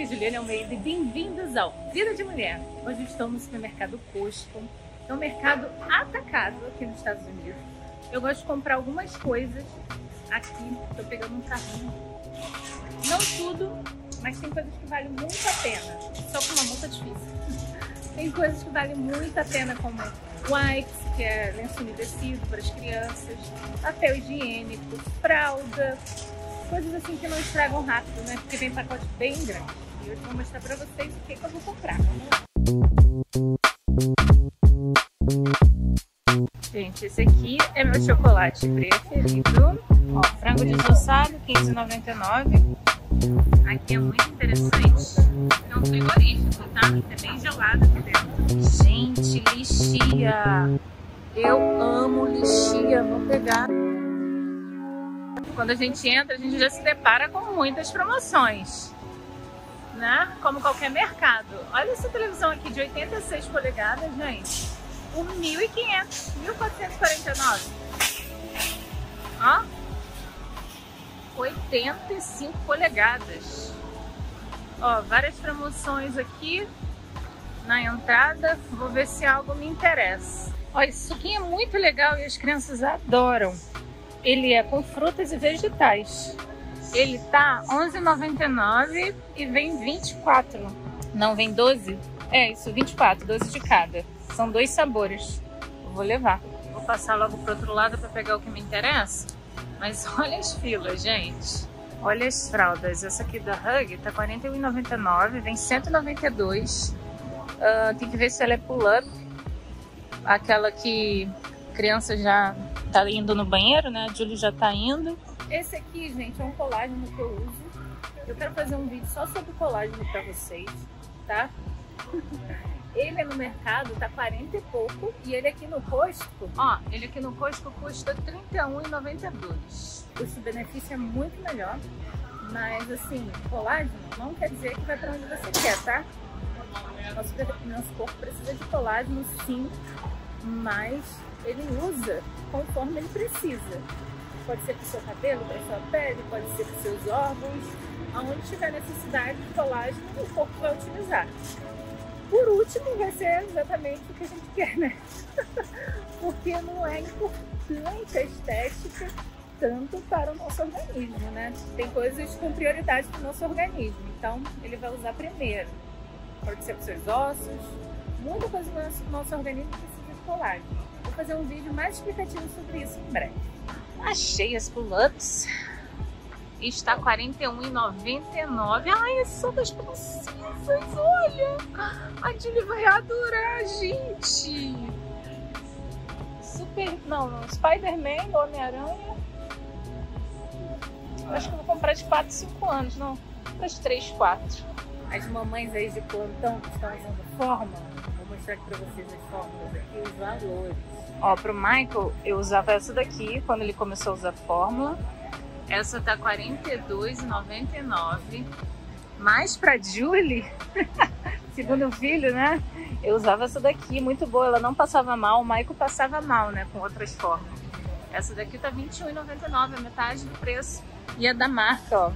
aqui é Juliana Almeida e bem-vindos ao Vida de Mulher. Hoje estou no supermercado Costco, é um mercado atacado aqui nos Estados Unidos. Eu gosto de comprar algumas coisas aqui, estou pegando um carrinho. Não tudo, mas tem coisas que valem muito a pena, só com uma multa difícil. tem coisas que valem muito a pena, como wipes, que é lenço umedecido para as crianças, papel higiênico, fralda, coisas assim que não estragam rápido, né? Porque vem pacote bem grande. E hoje vou mostrar pra vocês o que, que eu vou comprar. Gente, esse aqui é meu chocolate preferido. Ó, frango desossado, 15,99. Aqui é muito interessante. É um frigorífico, tá? É bem gelado aqui dentro. Gente, lixia. Eu amo lixia. Vou pegar. Quando a gente entra, a gente já se depara com muitas promoções, né? Como qualquer mercado. Olha essa televisão aqui de 86 polegadas, gente. Por 1.500, 1.449. Ó. 85 polegadas. Ó, várias promoções aqui na entrada. Vou ver se algo me interessa. Ó, isso suquinho é muito legal e as crianças adoram. Ele é com frutas e vegetais. Ele tá 11,99 e vem 24. Não, vem 12? É, isso, 24, 12 de cada. São dois sabores. Eu vou levar. Vou passar logo pro outro lado para pegar o que me interessa. Mas olha as filas, gente. Olha as fraldas. Essa aqui da Hug tá 41,99, vem 192. Uh, tem que ver se ela é pull-up. Aquela que criança já tá indo no banheiro, né? A Julie já tá indo. Esse aqui, gente, é um colágeno que eu uso. Eu quero fazer um vídeo só sobre colágeno pra vocês, tá? Ele é no mercado, tá 40 e pouco. E ele aqui no Costco, ó, ele aqui no Costco custa R$31,92. O custo-benefício é muito melhor. Mas assim, colágeno não quer dizer que vai pra onde você quer, tá? Nosso, nosso corpo precisa de colágeno sim, mas ele usa conforme ele precisa. Pode ser para o seu cabelo, para a sua pele, pode ser para os seus órgãos, aonde tiver necessidade de colágeno, o corpo vai utilizar. Por último, vai ser exatamente o que a gente quer, né? Porque não é importante a estética tanto para o nosso organismo, né? Tem coisas com prioridade para o nosso organismo, então ele vai usar primeiro. Pode ser para os seus ossos, muita coisa do nosso, nosso organismo precisa de colágeno. Fazer um vídeo mais explicativo sobre isso em breve. Achei as pull-ups. Está R$ 41,99. Ai, só das princesas, olha! A Dilly vai adorar, gente! Super... Não, não. Spider-Man, Homem-Aranha. Acho que eu vou comprar de 4, 5 anos, não. Para 3, 4. As mamães aí de plantão que estão usando vou mostrar aqui para vocês as fórmulas aqui, os valores. Ó, pro Michael, eu usava essa daqui quando ele começou a usar fórmula. Essa tá R$ 42,99. Mas pra Julie, segundo filho, né? Eu usava essa daqui, muito boa. Ela não passava mal, o Michael passava mal, né? Com outras fórmulas. Essa daqui tá R$ 21,99, a metade do preço. E é da marca, ó.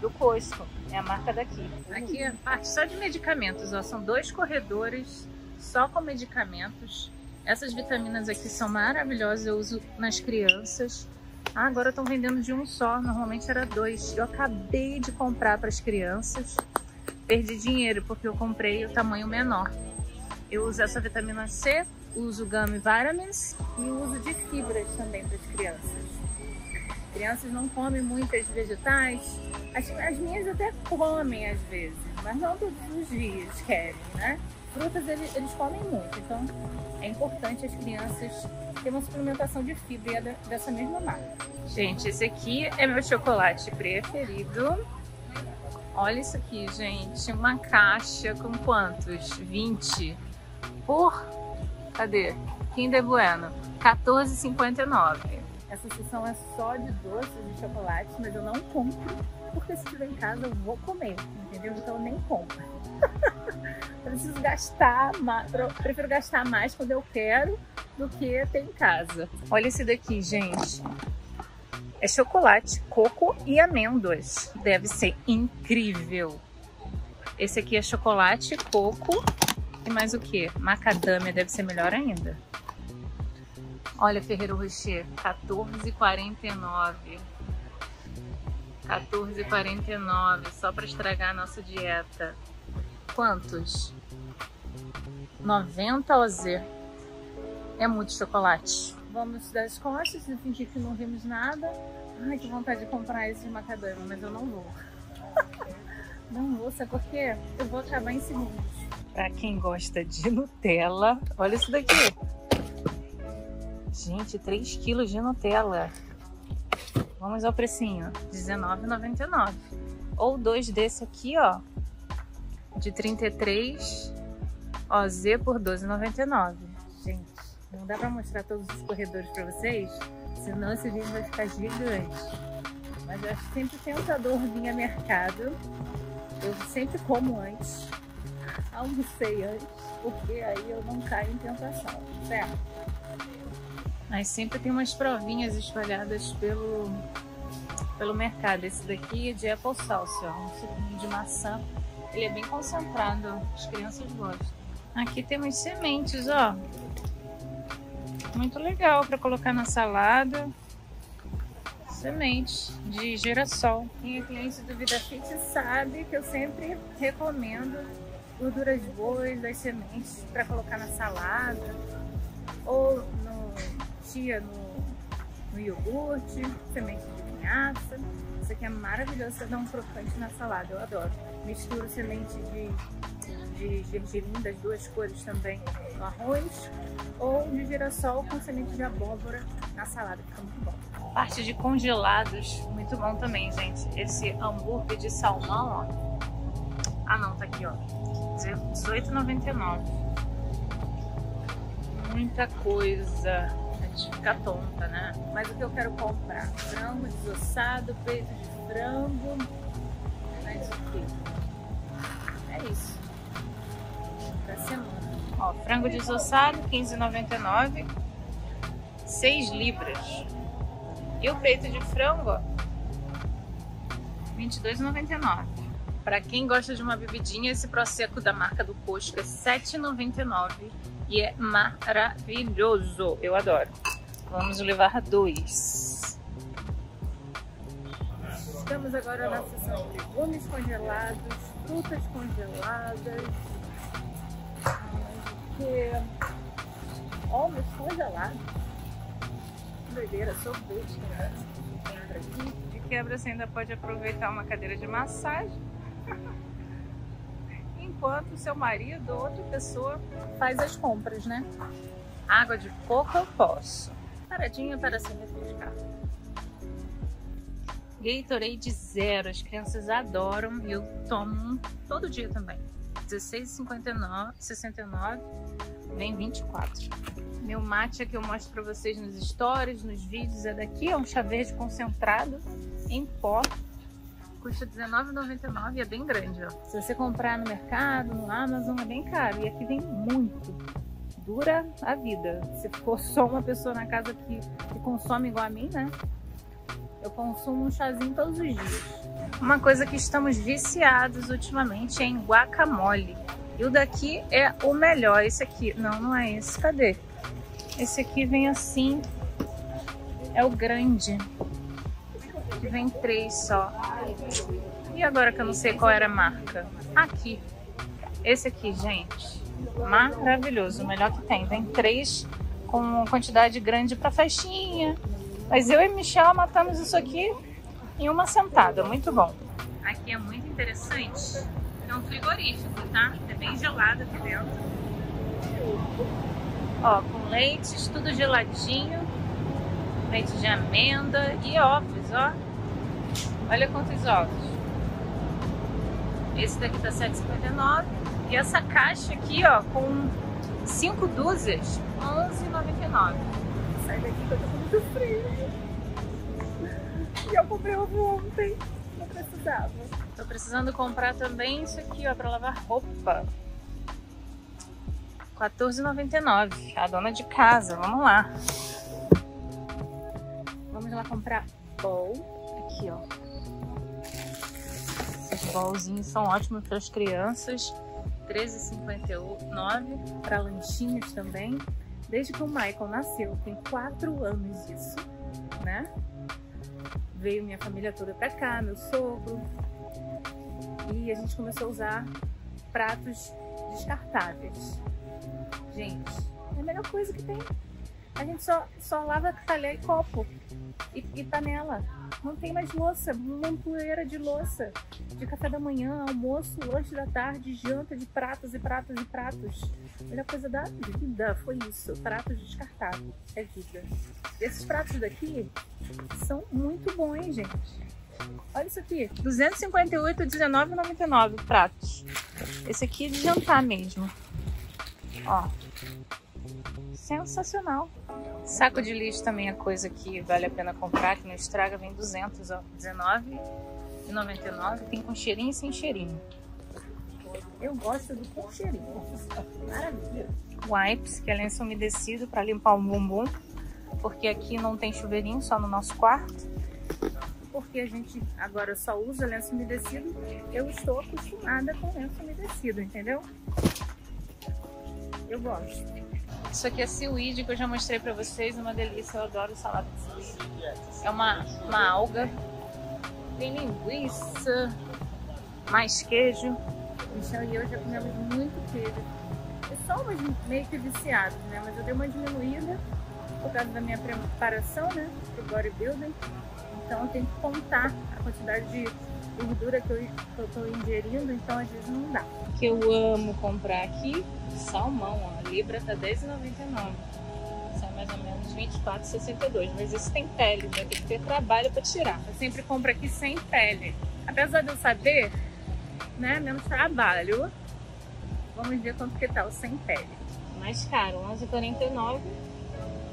Do Costco. É a marca daqui. Aqui é a parte só de medicamentos, ó. São dois corredores só com medicamentos. Essas vitaminas aqui são maravilhosas, eu uso nas crianças. Ah, agora estão vendendo de um só, normalmente era dois. Eu acabei de comprar para as crianças. Perdi dinheiro porque eu comprei o tamanho menor. Eu uso essa vitamina C, uso Gummy Vitamins e uso de fibras também para as crianças. Crianças não comem muitas vegetais. As, as minhas até comem às vezes, mas não todos os dias querem, né? Frutas eles, eles comem muito, então é importante as crianças terem uma suplementação de fibra dessa mesma marca. Gente, esse aqui é meu chocolate preferido. Olha isso aqui, gente. Uma caixa com quantos? 20 por... Cadê? Kinder Bueno. 14,59. Essa sessão é só de doces de chocolate, mas eu não compro, porque se tiver em casa eu vou comer, entendeu? Então eu nem compro. preciso gastar, prefiro gastar mais quando eu quero do que ter em casa. Olha esse daqui, gente. É chocolate, coco e amêndoas. Deve ser incrível. Esse aqui é chocolate, coco e mais o que? Macadâmia, deve ser melhor ainda. Olha, Ferreiro Rocher, 14,49. 14,49 só para estragar a nossa dieta. Quantos? 90 OZ. É muito chocolate. Vamos dar as costas e fingir que não vimos nada. Ai, que vontade de comprar esse de macadâmia, mas eu não vou. não vou, sabe por quê? Eu vou acabar em segundos. Pra quem gosta de Nutella, olha isso daqui. Gente, 3 quilos de Nutella. Vamos ao precinho, R$19,99. Ou dois desse aqui, ó, de 33 OZ por R$12,99. Gente, não dá pra mostrar todos os corredores pra vocês, senão esse vídeo vai ficar gigante. Mas eu acho sempre tentador vir a mercado. Eu sempre como antes, almocei antes, porque aí eu não caio em tentação, certo? Mas sempre tem umas provinhas espalhadas pelo, pelo mercado. Esse daqui é de Apple ó, um suquinho de maçã. Ele é bem concentrado, as crianças gostam. Aqui temos sementes, ó. Muito legal para colocar na salada. Semente de girassol. Quem é cliente do Vida Fit sabe que eu sempre recomendo gorduras boas das sementes para colocar na salada ou chia no, no iogurte, semente de linhaça. Isso aqui é maravilhoso para dar um crocante na salada, eu adoro. Misturo semente de, de gergelim das duas cores também no arroz ou de girassol com semente de abóbora na salada, fica muito bom. Parte de congelados, muito bom também, gente. Esse hambúrguer de salmão, ó. Ah não, tá aqui, ó. R$18,99. Muita coisa gente fica tonta, né? Mas o que eu quero comprar? Frango desossado, peito de frango. Mais o? É isso. Pra semana. Ó, frango desossado, R$15,99. 6 libras. E o peito de frango, R$22,99. Para quem gosta de uma bebidinha, esse Prosecco da marca do Costco é R$7,99 e é maravilhoso. Eu adoro. Vamos levar dois. Estamos agora na seção de legumes congelados, frutas congeladas, que ovos congelados. Doideira, sorvete, né? Entra aqui. De quebra você ainda pode aproveitar uma cadeira de massagem enquanto seu marido ou outra pessoa faz as compras, né? Água de coco eu posso. Paradinha para se refrescar. Gatorade zero, as crianças adoram e eu tomo todo dia também. R$16,69, vem 24. Meu mate que eu mostro para vocês nos stories, nos vídeos, é daqui, é um chá verde concentrado em pó custa R$19,99 e é bem grande, ó. Se você comprar no mercado, no Amazon, é bem caro. E aqui vem muito. Dura a vida. Se for só uma pessoa na casa que, que consome igual a mim, né? Eu consumo um chazinho todos os dias. Uma coisa que estamos viciados ultimamente é em guacamole. E o daqui é o melhor. Esse aqui. Não, não é esse. Cadê? Esse aqui vem assim. É o grande que vem três só. E agora que eu não sei qual era a marca? Aqui. Esse aqui, gente. Maravilhoso. O melhor que tem. Vem três com quantidade grande para festinha. Mas eu e Michel matamos isso aqui em uma sentada. Muito bom. Aqui é muito interessante. É um frigorífico, tá? É bem gelado aqui dentro. Ó, com leites, tudo geladinho. Leite de amêndoa e ovos, ó. Olha quantos ovos. Esse daqui tá 7,59. E essa caixa aqui, ó, com 5 dúzias, 11,99. Sai daqui que eu tô com muito frio. E eu comprei ovo ontem. Não precisava. Tô precisando comprar também isso aqui, ó, pra lavar roupa. 14,99. A dona de casa, vamos lá. Vamos lá comprar bowl. Aqui, ó bolzinhos são ótimos para as crianças. 13,59 para lanchinhos também. Desde que o Michael nasceu, tem quatro anos isso, né? Veio minha família toda para cá, meu sogro. E a gente começou a usar pratos descartáveis. Gente, é a melhor coisa que tem. A gente só, só lava talher e copo e, e panela. Não tem mais louça, uma poeira de louça. De café da manhã, almoço, lanche da tarde, janta de pratos e pratos e pratos. A melhor coisa da vida foi isso. Pratos descartáveis. É vida. Esses pratos daqui são muito bons, gente. Olha isso aqui. 258, 19,99 pratos. Esse aqui é de jantar mesmo. Ó. Sensacional. Saco de lixo também é coisa que vale a pena comprar, que não estraga, vem 200, ó, 19,99. Tem com cheirinho e sem cheirinho. Eu gosto do com cheirinho. Maravilha. Wipes, que é lenço umedecido para limpar o bumbum, porque aqui não tem chuveirinho, só no nosso quarto. Porque a gente agora só usa lenço umedecido, eu estou acostumada com lenço umedecido, entendeu? Eu gosto. Isso aqui é seaweed que eu já mostrei pra vocês, uma delícia, eu adoro salada de seaweed. É uma, uma alga, tem linguiça, mais queijo. Michel e eu já comemos muito queijo. É só umas meio que viciados, né? Mas eu dei uma diminuída por causa da minha preparação, né? Pro bodybuilding. Então eu tenho que contar a quantidade de gordura que eu, que eu tô ingerindo, então às vezes não dá. O que eu amo comprar aqui, salmão, ó. A libra tá R$10,99. Sai mais ou menos R$24,62. Mas isso tem pele, vai ter que ter trabalho para tirar. Eu sempre compro aqui sem pele. Apesar de eu saber, né, menos trabalho. Vamos ver quanto que tá o sem pele. Mais caro, R$11,49.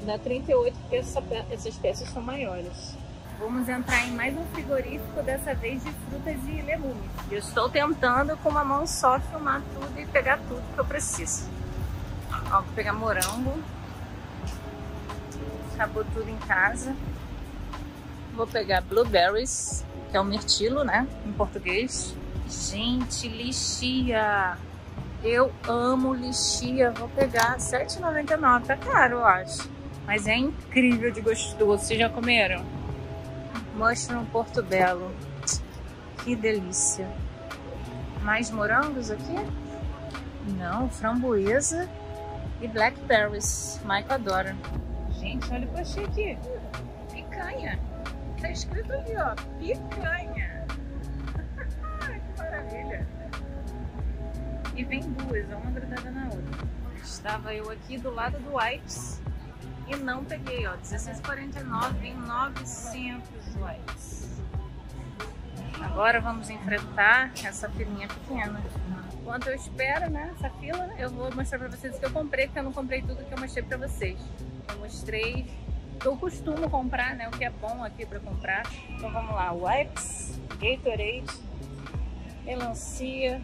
Dá 38 porque essa, essas peças são maiores. Vamos entrar em mais um frigorífico, dessa vez de frutas e legumes. Eu estou tentando com uma mão só filmar tudo e pegar tudo que eu preciso. Ó, vou pegar morango. Acabou tudo em casa. Vou pegar blueberries, que é o mirtilo, né, em português. Gente, lixia! Eu amo lixia. Vou pegar R$7,99. Tá caro, eu acho. Mas é incrível de gostoso. Vocês já comeram? Mushroom Porto Belo. Que delícia. Mais morangos aqui? Não, framboesa e blackberries. Michael adora. Gente, olha o que eu achei aqui. Picanha. Tá escrito ali, ó. Picanha. que maravilha. E vem duas, uma grudada na outra. Estava eu aqui do lado do Whites e não peguei, ó. 16,49 em 900 likes. Agora vamos enfrentar essa filinha pequena. Enquanto eu espero, né, essa fila, eu vou mostrar pra vocês o que eu comprei, porque eu não comprei tudo que eu mostrei pra vocês. Eu mostrei eu costumo comprar, né, o que é bom aqui pra comprar. Então vamos lá, wipes, Gatorade, melancia,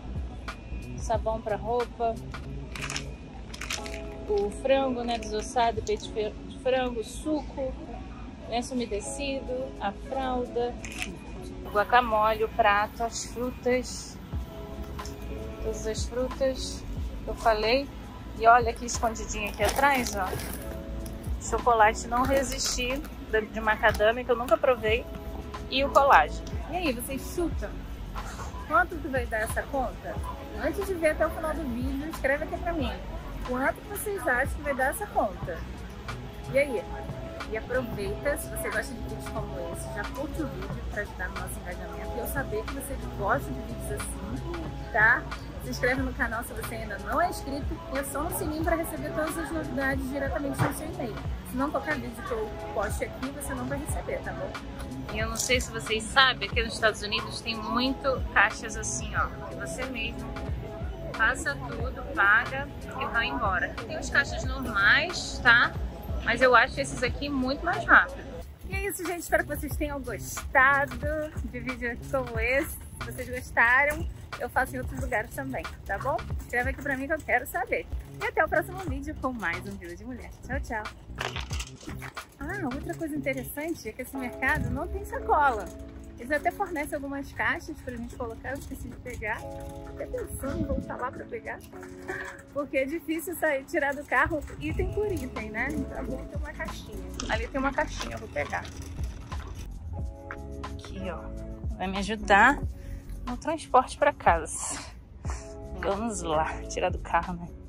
sabão pra roupa, o frango, né, desossado, peito de frango, suco, lenço umedecido, a fralda, o guacamole, o prato, as frutas, todas as frutas que eu falei. E olha aqui escondidinho aqui atrás, ó, chocolate não resistir de macadâmia que eu nunca provei e o colágeno. E aí, vocês chutam? Quanto que vai dar essa conta? Antes de ver até o final do vídeo, escreve aqui pra mim. Quanto vocês acham que vai dar essa conta? E aí? E aproveita, se você gosta de vídeos como esse, já curte o vídeo para ajudar no nosso engajamento. E eu saber que você gosta de vídeos assim, tá? Se inscreve no canal se você ainda não é inscrito e aciona o sininho para receber todas as novidades diretamente no seu e-mail. Se não qualquer vídeo que eu poste aqui, você não vai receber, tá bom? E eu não sei se vocês sabem, aqui nos Estados Unidos tem muito caixas assim, ó, que você mesmo passa tudo, paga e vai embora. Tem os caixas normais, tá? Mas eu acho esses aqui muito mais rápido. E é isso, gente. Espero que vocês tenham gostado de vídeo como esse. Se vocês gostaram, eu faço em outros lugares também, tá bom? Escreve aqui pra mim que eu quero saber. E até o próximo vídeo com mais um Vila de Mulher. Tchau, tchau. Ah, outra coisa interessante é que esse mercado não tem sacola. Eles até fornecem algumas caixas pra gente colocar, eu esqueci de pegar. Até pensando em voltar lá pra pegar. Porque é difícil sair, tirar do carro item por item, né? Então vou ter uma caixinha. Ali tem uma caixinha, eu vou pegar. Aqui, ó. Vai me ajudar no transporte para casa. Vamos lá, tirar do carro, né?